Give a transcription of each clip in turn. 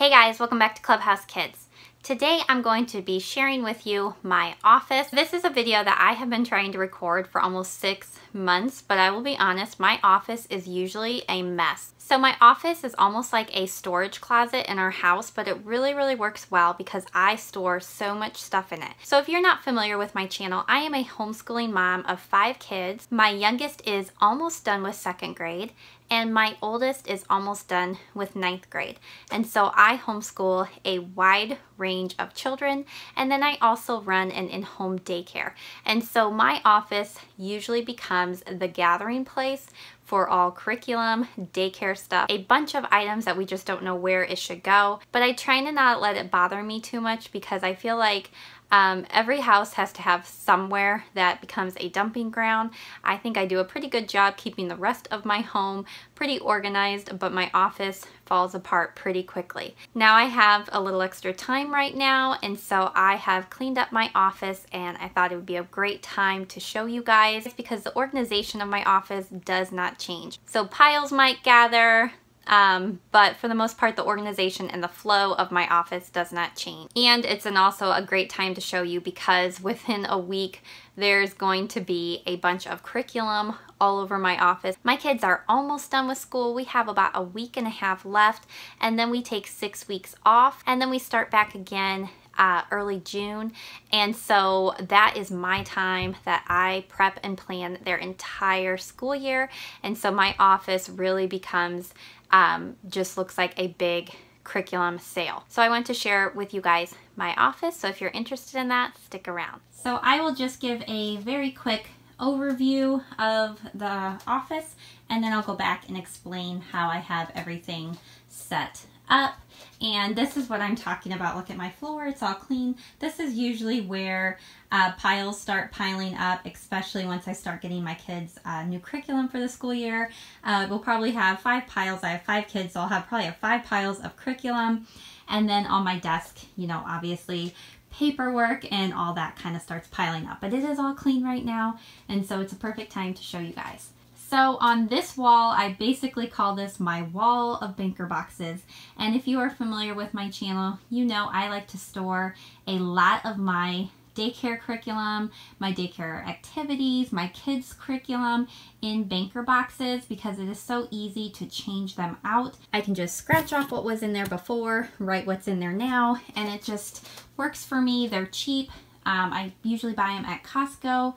Hey guys, welcome back to Clubbhouse Kids. Today I'm going to be sharing with you my office. This is a video that I have been trying to record for almost six months, but I will be honest, my office is usually a mess. So my office is almost like a storage closet in our house, but it really, really works well because I store so much stuff in it. So if you're not familiar with my channel, I am a homeschooling mom of five kids. My youngest is almost done with second grade and my oldest is almost done with ninth grade. And so I homeschool a wide range of children and then I also run an in-home daycare. And so my office usually becomes the gathering place for all curriculum, daycare stuff, a bunch of items that we just don't know where it should go. But I try to not let it bother me too much because I feel like um, every house has to have somewhere that becomes a dumping ground. I think I do a pretty good job keeping the rest of my home pretty organized, but my office falls apart pretty quickly. Now I have a little extra time right now, and so I have cleaned up my office and I thought it would be a great time to show you guys because the organization of my office does not change. So piles might gather, um, but for the most part, the organization and the flow of my office does not change. And it's an also a great time to show you because within a week, there's going to be a bunch of curriculum all over my office. My kids are almost done with school. We have about a week and a half left and then we take six weeks off and then we start back again uh, early June. And so that is my time that I prep and plan their entire school year. And so my office really becomes um, just looks like a big curriculum sale. So I want to share with you guys my office. So if you're interested in that, stick around. So I will just give a very quick overview of the office and then I'll go back and explain how I have everything set up. And this is what I'm talking about. Look at my floor, it's all clean. This is usually where uh, piles start piling up, especially once I start getting my kids uh, new curriculum for the school year. Uh, we'll probably have five piles. I have five kids, so I'll have probably have five piles of curriculum. And then on my desk, you know, obviously paperwork and all that kind of starts piling up. But it is all clean right now, and so it's a perfect time to show you guys. So on this wall, I basically call this my wall of banker boxes. And if you are familiar with my channel, you know I like to store a lot of my daycare curriculum, my daycare activities, my kids curriculum in banker boxes because it is so easy to change them out. I can just scratch off what was in there before, write what's in there now, and it just works for me. They're cheap. Um, I usually buy them at Costco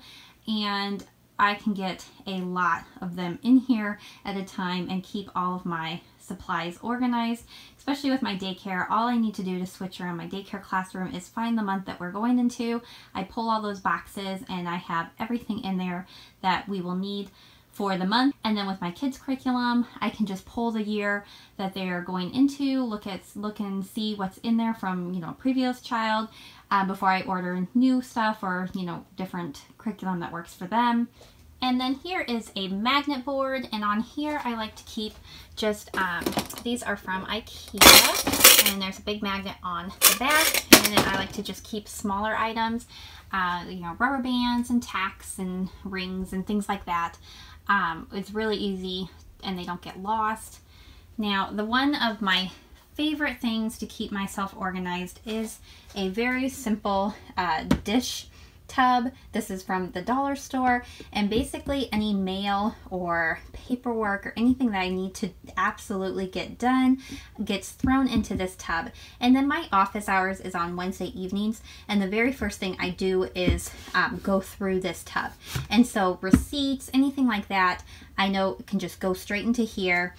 and I can get a lot of them in here at a time and keep all of my supplies organized, especially with my daycare. All I need to do to switch around my daycare classroom is find the month that we're going into. I pull all those boxes and I have everything in there that we will need for the month. And then with my kids curriculum, I can just pull the year that they're going into, look at look and see what's in there from, you know, a previous child uh, before I order new stuff or, you know, different curriculum that works for them. And then here is a magnet board, and on here I like to keep just, um, these are from Ikea, and there's a big magnet on the back, and then I like to just keep smaller items, uh, you know, rubber bands and tacks and rings and things like that. Um, it's really easy and they don't get lost. Now, the one of my favorite things to keep myself organized is a very simple uh, dish tub. This is from the dollar store and basically any mail or paperwork or anything that I need to absolutely get done gets thrown into this tub. And then my office hours is on Wednesday evenings and the very first thing I do is um, go through this tub. And so receipts, anything like that, I know can just go straight into here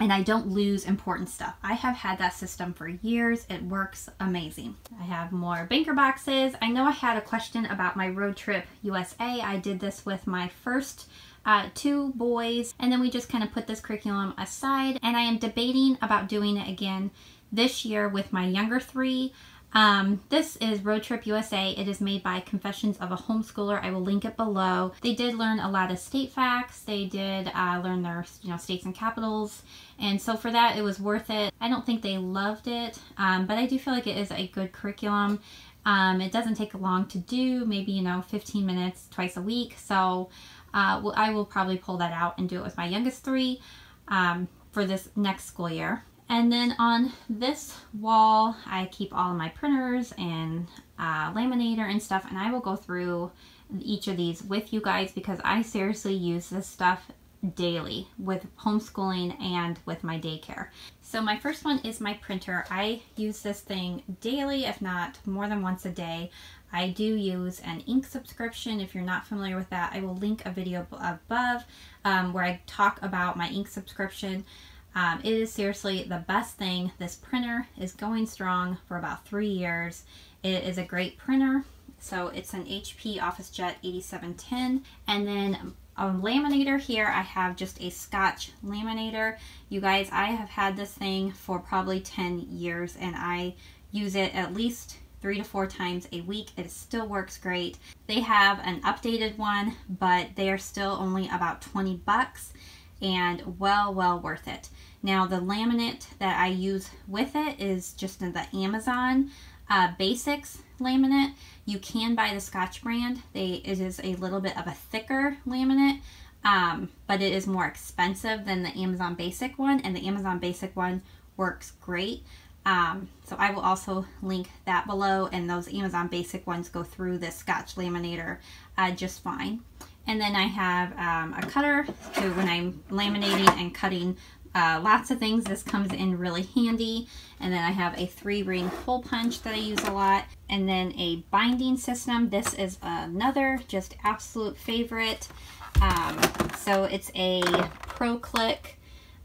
and I don't lose important stuff. I have had that system for years. It works amazing. I have more banker boxes. I know I had a question about my road trip USA. I did this with my first uh, two boys and then we just kind of put this curriculum aside and I am debating about doing it again this year with my younger three. Um, this is Road Trip USA. It is made by Confessions of a Homeschooler. I will link it below. They did learn a lot of state facts. They did uh, learn their you know states and capitals. And so for that, it was worth it. I don't think they loved it, um, but I do feel like it is a good curriculum. Um, it doesn't take long to do, maybe, you know, 15 minutes twice a week. So uh, I will probably pull that out and do it with my youngest three um, for this next school year. And then on this wall, I keep all my printers and uh, laminator and stuff, and I will go through each of these with you guys because I seriously use this stuff daily with homeschooling and with my daycare. So my first one is my printer. I use this thing daily, if not more than once a day. I do use an ink subscription. If you're not familiar with that, I will link a video above um, where I talk about my ink subscription. Um, it is seriously the best thing. This printer is going strong for about three years. It is a great printer. So it's an HP OfficeJet 8710. And then a laminator here, I have just a Scotch laminator. You guys, I have had this thing for probably 10 years and I use it at least three to four times a week. It still works great. They have an updated one, but they are still only about 20 bucks and well, well worth it. Now the laminate that I use with it is just the Amazon uh, Basics laminate. You can buy the Scotch brand. They, it is a little bit of a thicker laminate, um, but it is more expensive than the Amazon Basic one, and the Amazon Basic one works great. Um, so I will also link that below, and those Amazon Basic ones go through the Scotch laminator uh, just fine. And then I have um, a cutter to when I'm laminating and cutting uh, lots of things. This comes in really handy. And then I have a three ring hole punch that I use a lot. And then a binding system. This is another just absolute favorite. Um, so it's a ProClick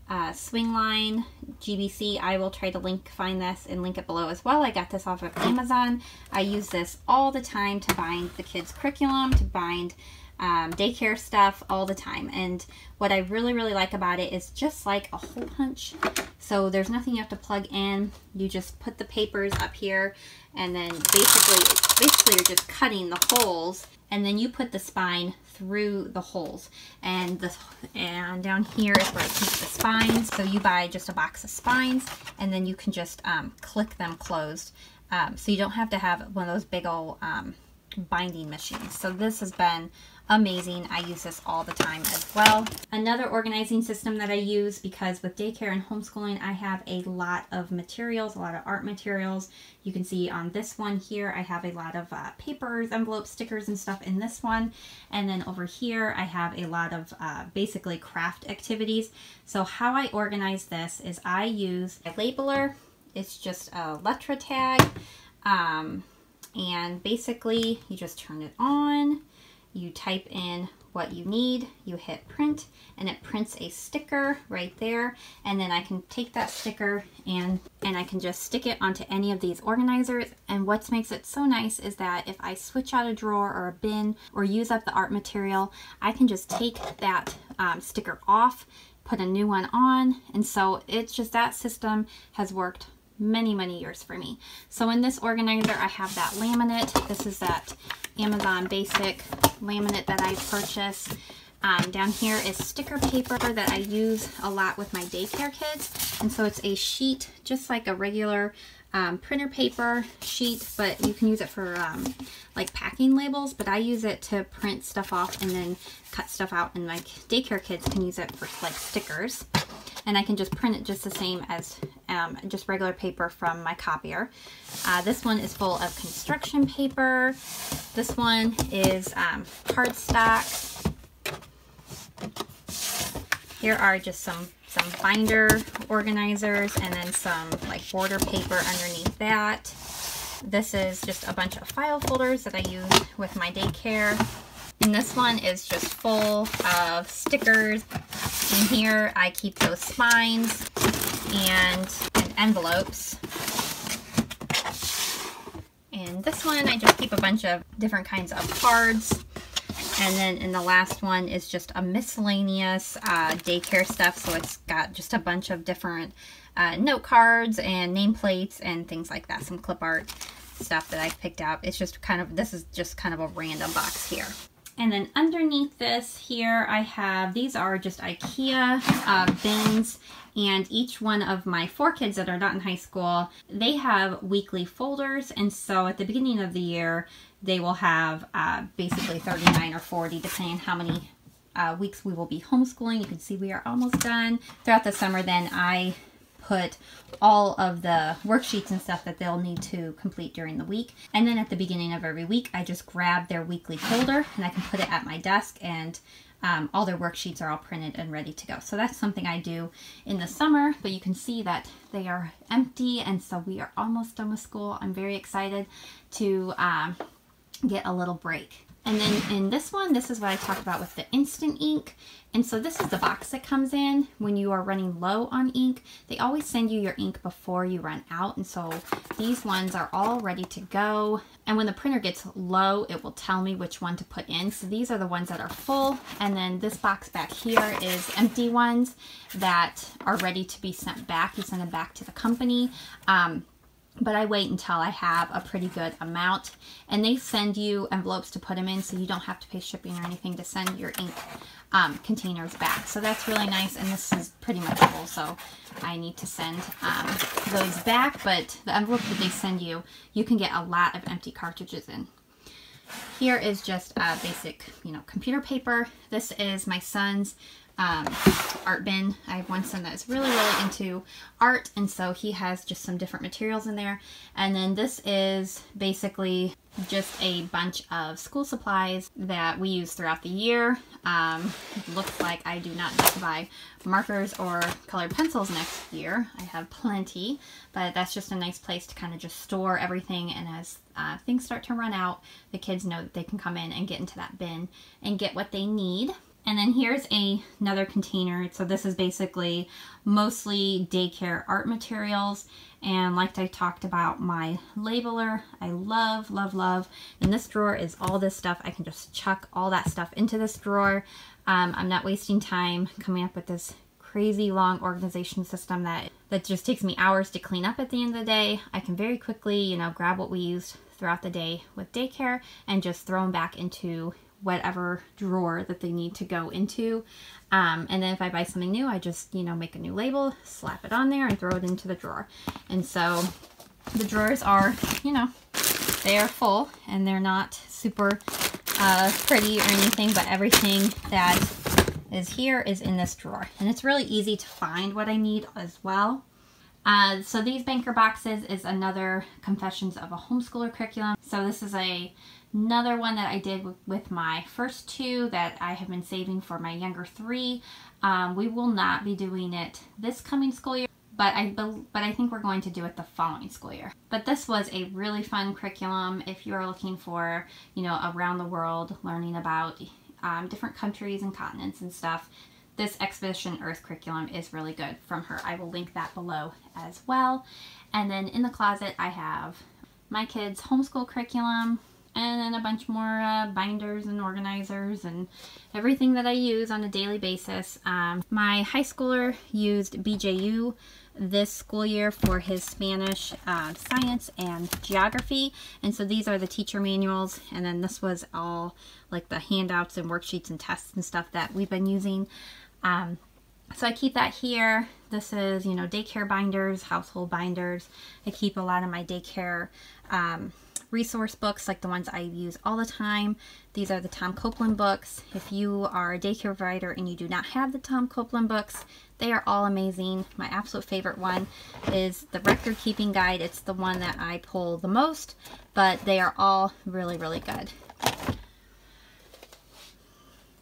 uh, Swingline GBC. I will try to link, find this and link it below as well. I got this off of Amazon. I use this all the time to bind the kids' curriculum, to bind um, daycare stuff all the time. And what I really, really like about it is just like a hole punch. So there's nothing you have to plug in. You just put the papers up here and then basically, basically you're just cutting the holes and then you put the spine through the holes and the and down here is where I keep the spines so you buy just a box of spines and then you can just um, click them closed um, so you don't have to have one of those big old um, binding machines so this has been amazing. I use this all the time as well. Another organizing system that I use because with daycare and homeschooling, I have a lot of materials, a lot of art materials. You can see on this one here, I have a lot of uh, papers, envelopes, stickers, and stuff in this one. And then over here, I have a lot of uh, basically craft activities. So how I organize this is I use a labeler. It's just a LetraTag. Um, and basically you just turn it on you type in what you need, you hit print, and it prints a sticker right there. And then I can take that sticker and, and I can just stick it onto any of these organizers. And what makes it so nice is that if I switch out a drawer or a bin or use up the art material, I can just take that um, sticker off, put a new one on. And so it's just that system has worked many, many years for me. So in this organizer, I have that laminate. This is that Amazon Basic laminate that I purchased. Um, down here is sticker paper that I use a lot with my daycare kids. And so it's a sheet, just like a regular um, printer paper sheet, but you can use it for um, like packing labels, but I use it to print stuff off and then cut stuff out and like daycare kids can use it for like stickers and I can just print it just the same as um, just regular paper from my copier. Uh, this one is full of construction paper. This one is um, cardstock. Here are just some some binder organizers and then some like border paper underneath that. This is just a bunch of file folders that I use with my daycare. And this one is just full of stickers. In here, I keep those spines and, and envelopes. And this one, I just keep a bunch of different kinds of cards. And then in the last one is just a miscellaneous uh, daycare stuff. So it's got just a bunch of different uh, note cards and nameplates and things like that. Some clip art stuff that I've picked out. It's just kind of, this is just kind of a random box here. And then underneath this here, I have, these are just Ikea uh, bins and each one of my four kids that are not in high school, they have weekly folders. And so at the beginning of the year, they will have uh, basically 39 or 40, depending how many uh, weeks we will be homeschooling. You can see we are almost done. Throughout the summer, then I put all of the worksheets and stuff that they'll need to complete during the week. And then at the beginning of every week, I just grab their weekly folder and I can put it at my desk and um, all their worksheets are all printed and ready to go. So that's something I do in the summer, but you can see that they are empty and so we are almost done with school. I'm very excited to um, get a little break. And then in this one, this is what I talked about with the instant ink. And so this is the box that comes in when you are running low on ink. They always send you your ink before you run out. And so these ones are all ready to go. And when the printer gets low, it will tell me which one to put in. So these are the ones that are full. And then this box back here is empty ones that are ready to be sent back. You send them back to the company. Um, but I wait until I have a pretty good amount. And they send you envelopes to put them in so you don't have to pay shipping or anything to send your ink um, containers back. So that's really nice and this is pretty much full so I need to send um, those back. But the envelope that they send you you can get a lot of empty cartridges in. Here is just a basic you know computer paper. This is my son's um, art bin. I have one son that is really, really into art, and so he has just some different materials in there. And then this is basically just a bunch of school supplies that we use throughout the year. Um, looks like I do not need to buy markers or colored pencils next year. I have plenty, but that's just a nice place to kind of just store everything. And as uh, things start to run out, the kids know that they can come in and get into that bin and get what they need. And then here's a, another container. So this is basically mostly daycare art materials. And like I talked about, my labeler, I love, love, love. In this drawer is all this stuff. I can just chuck all that stuff into this drawer. Um, I'm not wasting time coming up with this crazy long organization system that, that just takes me hours to clean up at the end of the day. I can very quickly, you know, grab what we used throughout the day with daycare and just throw them back into whatever drawer that they need to go into. Um, and then if I buy something new, I just, you know, make a new label, slap it on there and throw it into the drawer. And so the drawers are, you know, they are full and they're not super uh, pretty or anything, but everything that is here is in this drawer. And it's really easy to find what I need as well. Uh, so these banker boxes is another Confessions of a Homeschooler curriculum. So this is a another one that I did with my first two that I have been saving for my younger three. Um, we will not be doing it this coming school year, but I but I think we're going to do it the following school year. But this was a really fun curriculum if you are looking for, you know, around the world learning about um, different countries and continents and stuff this Expedition Earth curriculum is really good from her. I will link that below as well. And then in the closet I have my kids' homeschool curriculum and then a bunch more uh, binders and organizers and everything that I use on a daily basis. Um, my high schooler used BJU this school year for his Spanish, uh, science, and geography. And so these are the teacher manuals. And then this was all like the handouts and worksheets and tests and stuff that we've been using. Um, so I keep that here. This is, you know, daycare binders, household binders. I keep a lot of my daycare um, resource books like the ones I use all the time. These are the Tom Copeland books. If you are a daycare provider and you do not have the Tom Copeland books, they are all amazing. My absolute favorite one is the record keeping guide. It's the one that I pull the most, but they are all really, really good.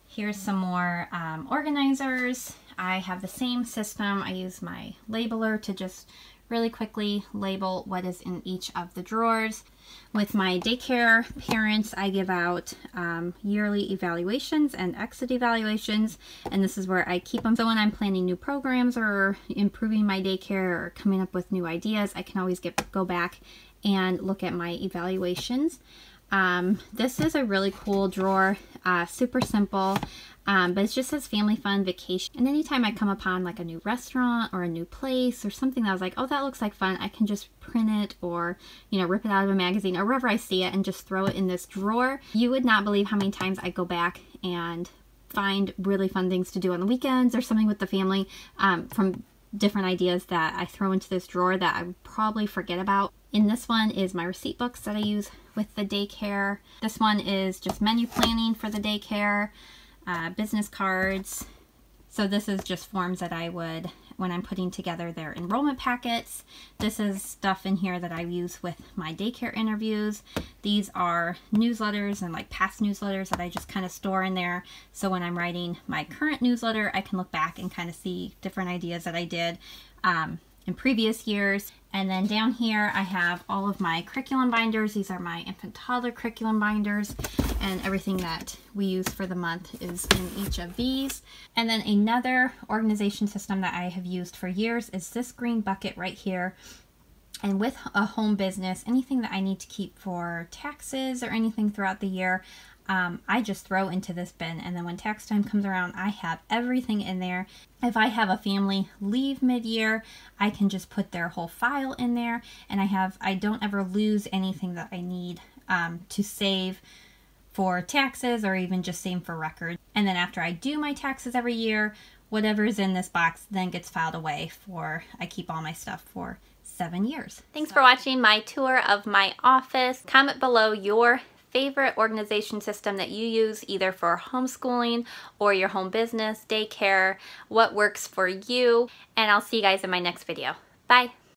Here's some more um, organizers. I have the same system. I use my labeler to just really quickly label what is in each of the drawers. With my daycare parents, I give out um, yearly evaluations and exit evaluations, and this is where I keep them. So when I'm planning new programs or improving my daycare or coming up with new ideas, I can always get go back and look at my evaluations. Um, this is a really cool drawer, uh, super simple, um, but it just says family fun vacation. And anytime I come upon like a new restaurant or a new place or something that I was like, oh, that looks like fun, I can just print it or, you know, rip it out of a magazine or wherever I see it and just throw it in this drawer. You would not believe how many times I go back and find really fun things to do on the weekends or something with the family um, from different ideas that I throw into this drawer that I would probably forget about. In this one is my receipt books that I use with the daycare. This one is just menu planning for the daycare, uh, business cards. So this is just forms that I would when I'm putting together their enrollment packets. This is stuff in here that I use with my daycare interviews. These are newsletters and like past newsletters that I just kind of store in there. So when I'm writing my current newsletter, I can look back and kind of see different ideas that I did. Um, in previous years. And then down here I have all of my curriculum binders. These are my infant toddler curriculum binders and everything that we use for the month is in each of these. And then another organization system that I have used for years is this green bucket right here. And with a home business, anything that I need to keep for taxes or anything throughout the year, um, I just throw into this bin and then when tax time comes around I have everything in there. If I have a family leave mid-year I can just put their whole file in there and I have I don't ever lose anything that I need um, to save for taxes or even just same for records. And then after I do my taxes every year, whatever is in this box then gets filed away for, I keep all my stuff for seven years. Thanks so. for watching my tour of my office. Comment below your favorite organization system that you use either for homeschooling or your home business, daycare, what works for you, and I'll see you guys in my next video. Bye!